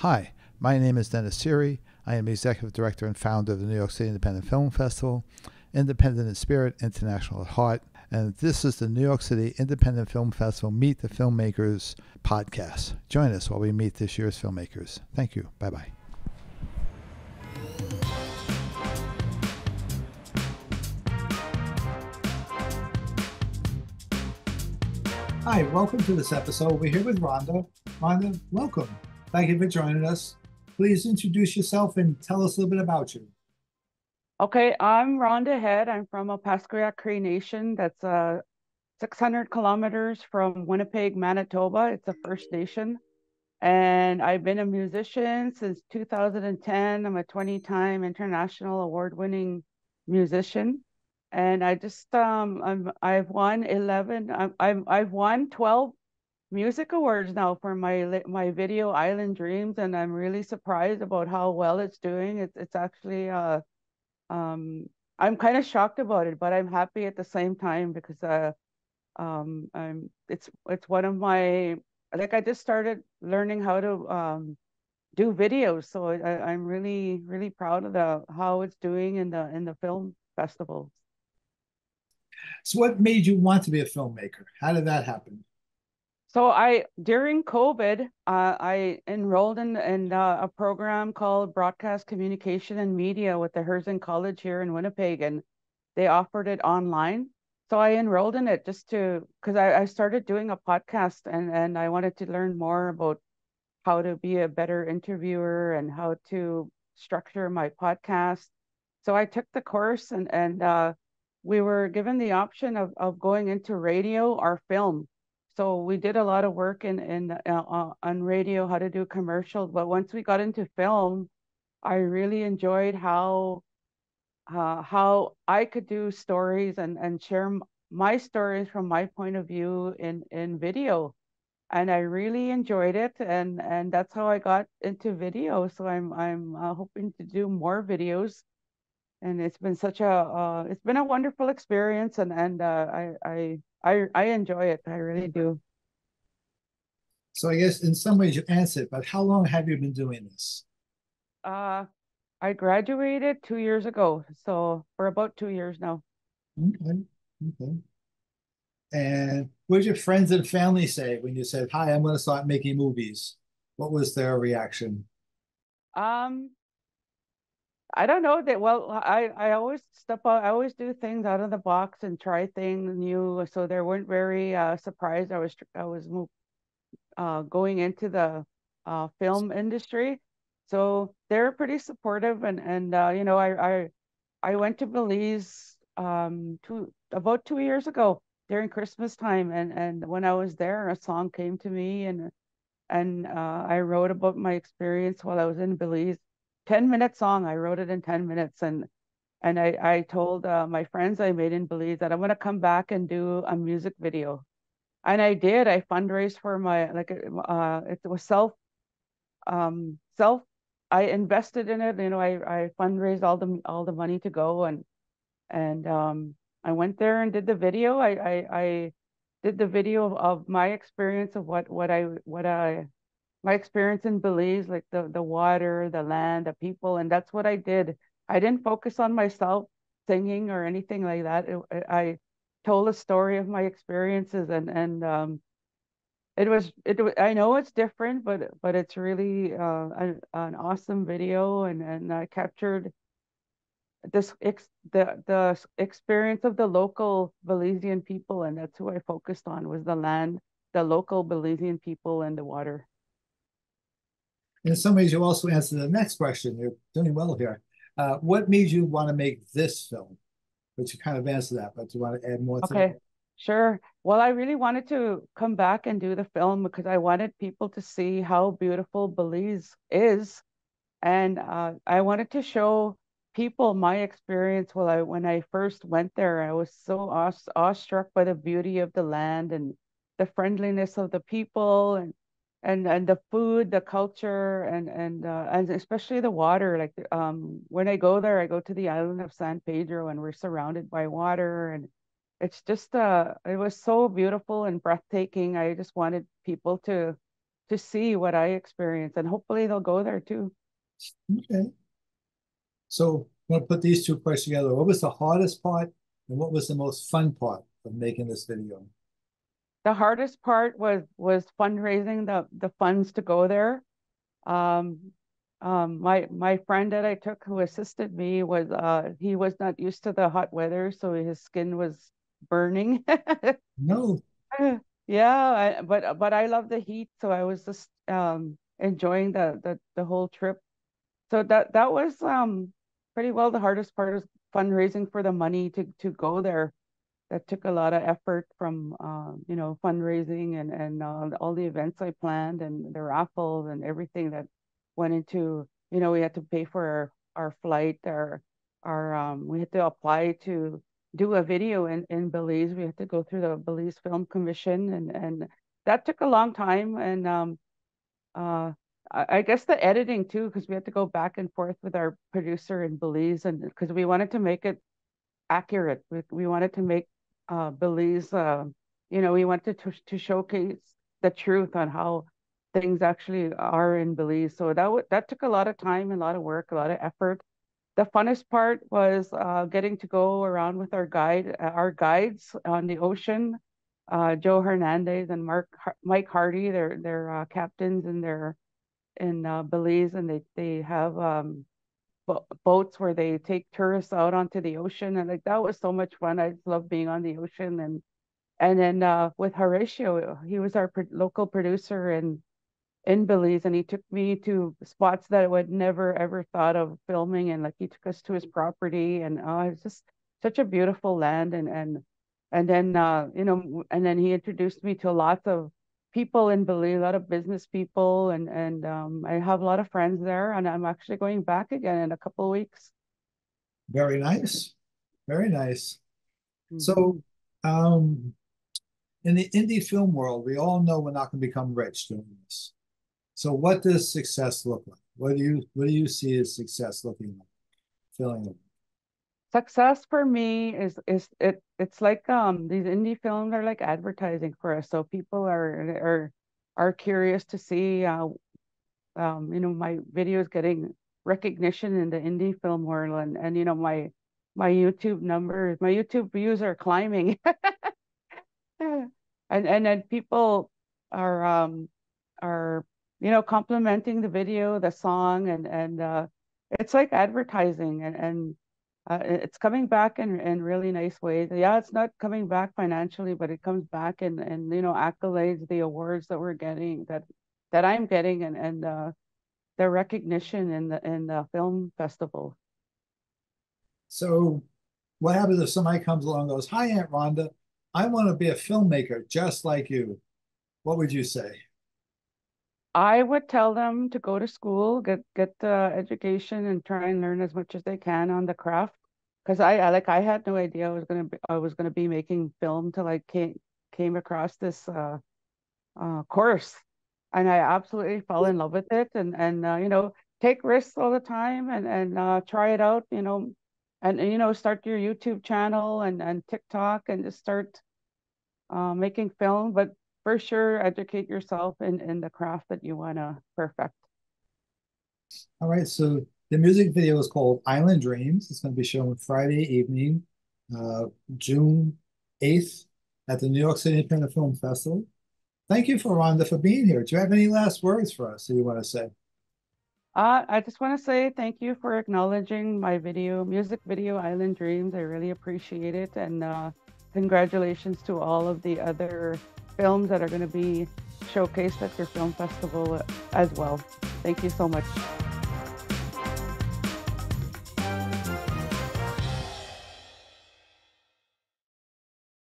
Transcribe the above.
Hi, my name is Dennis Cieri. I am Executive Director and founder of the New York City Independent Film Festival, Independent in Spirit, International at Heart, and this is the New York City Independent Film Festival Meet the Filmmakers podcast. Join us while we meet this year's filmmakers. Thank you. Bye bye. Hi, welcome to this episode. We're here with Rhonda. Rhonda, welcome. Thank you for joining us. Please introduce yourself and tell us a little bit about you. Okay, I'm Rhonda Head. I'm from Opaskwayak Cree Nation. That's uh, 600 kilometers from Winnipeg, Manitoba. It's a First Nation. And I've been a musician since 2010. I'm a 20 time international award winning musician. And I just, um, I'm, I've won 11, I'm, I've, I've won 12 music awards now for my my video Island Dreams, and I'm really surprised about how well it's doing. It's it's actually uh um I'm kind of shocked about it, but I'm happy at the same time because uh um I'm it's it's one of my like I just started learning how to um do videos, so I, I'm really really proud of the how it's doing in the in the film festival. So, what made you want to be a filmmaker? How did that happen? So I during COVID, uh, I enrolled in in uh, a program called Broadcast Communication and Media with the Herzing College here in Winnipeg, and they offered it online. So I enrolled in it just to because I, I started doing a podcast and and I wanted to learn more about how to be a better interviewer and how to structure my podcast. So I took the course and and uh, we were given the option of of going into radio or film so we did a lot of work in in uh, on radio how to do commercials but once we got into film i really enjoyed how uh, how i could do stories and and share my stories from my point of view in in video. And i really enjoyed it and and that's how i got into video. So i'm i'm uh, hoping to do more videos. And it's been such a uh, it's been a wonderful experience and and uh, I I I I enjoy it. I really do. So I guess in some ways you answered, but how long have you been doing this? Uh, I graduated two years ago, so for about two years now. Okay, okay. And what did your friends and family say when you said, "Hi, I'm going to start making movies"? What was their reaction? Um, I don't know that. Well, I I always step out. I always do things out of the box and try things new. So they weren't very uh, surprised. I was I was uh, going into the uh, film industry, so they're pretty supportive. And and uh, you know, I I I went to Belize um two about two years ago during Christmas time, and and when I was there, a song came to me, and and uh, I wrote about my experience while I was in Belize 10 minute song. I wrote it in 10 minutes and and I, I told uh, my friends I made in Belize that I'm going to come back and do a music video. And I did. I fundraised for my like uh it was self um self I invested in it. You know, I I fundraised all the all the money to go and and um I went there and did the video. I I, I did the video of, of my experience of what what I what I my experience in Belize, like the the water, the land, the people, and that's what I did. I didn't focus on myself singing or anything like that. It, I told a story of my experiences, and and um, it was it. I know it's different, but but it's really uh, an, an awesome video, and and I captured this ex, the the experience of the local Belizean people, and that's who I focused on was the land, the local Belizean people, and the water in some ways, you also answer the next question. You're doing well here. Uh, what made you want to make this film? But you kind of answered that, but you want to add more okay. Sure. Well, I really wanted to come back and do the film because I wanted people to see how beautiful Belize is. And uh, I wanted to show people my experience while I when I first went there. I was so awe, awestruck by the beauty of the land and the friendliness of the people and and and the food, the culture, and and uh, and especially the water. Like um, when I go there, I go to the island of San Pedro, and we're surrounded by water, and it's just uh, it was so beautiful and breathtaking. I just wanted people to to see what I experienced, and hopefully they'll go there too. Okay. So I'm gonna put these two parts together. What was the hardest part and what was the most fun part of making this video? The hardest part was was fundraising the the funds to go there. Um, um, my my friend that I took who assisted me was uh he was not used to the hot weather, so his skin was burning. No, Yeah, I, but but I love the heat, so I was just um enjoying the the the whole trip. So that that was um pretty well the hardest part is fundraising for the money to to go there. That took a lot of effort from uh, you know fundraising and and uh, all the events I planned and the raffles and everything that went into you know we had to pay for our, our flight our our um we had to apply to do a video in in Belize. We had to go through the Belize Film Commission and and that took a long time and um uh I guess the editing too, because we had to go back and forth with our producer in Belize, and because we wanted to make it accurate, we, we wanted to make uh, Belize, uh, you know, we wanted to to showcase the truth on how things actually are in Belize. So that w- that took a lot of time, a lot of work, a lot of effort. The funnest part was uh, getting to go around with our guide, uh, our guides on the ocean, uh, Joe Hernandez and Mark Mike Hardy. They're they're uh, captains and they're in uh, Belize, and they they have um, bo- boats where they take tourists out onto the ocean, and like that was so much fun. I love being on the ocean, and and then uh, with Horatio, he was our pro- local producer in in Belize, and he took me to spots that I would never ever thought of filming, and like he took us to his property, and uh, it's just such a beautiful land, and and and then uh, you know, and then he introduced me to lots of people in Belize, a lot of business people, and and um, I have a lot of friends there, and I'm actually going back again in a couple of weeks. very nice. Very nice. Mhm. So, um, in the indie film world, we all know we're not going to become rich doing this. So, what does success look like? What do you what do you see as success looking like? Feeling like? Success for me is is it it's like um these indie films are like advertising for us. So people are are are curious to see uh um you know my videos getting recognition in the indie film world. And and you know my my YouTube numbers my YouTube views are climbing. And and then people are um are you know complimenting the video the song and and uh it's like advertising. And and uh, it's coming back in in really nice ways. Yeah, it's not coming back financially, but it comes back in and you know accolades, the awards that we're getting that that I'm getting and and uh the recognition in the in the film festival. So, what happens if somebody comes along goes, Hi, Aunt Rhonda, I want to be a filmmaker just like you? What would you say? I would tell them to go to school, get get the education, and try and learn as much as they can on the craft. Because I, I like I had no idea I was gonna be I was gonna be making film till I came came across this uh uh course, and I absolutely fell in love with it. And and uh, you know take risks all the time and and uh, try it out. You know, and, and you know start your YouTube channel and and TikTok and just start uh, making film, but for sure educate yourself in in the craft that you want to perfect. All right, so the music video is called Island Dreams. It's going to be shown Friday evening, uh, June 8th at the New York City Independent Film Festival. Thank you, for Rhonda, for being here. Do you have any last words for us that you want to say? Uh, I just want to say thank you for acknowledging my video, music video, Island Dreams. I really appreciate it. And uh, congratulations to all of the other films that are going to be showcased at your film festival as well. Thank you so much.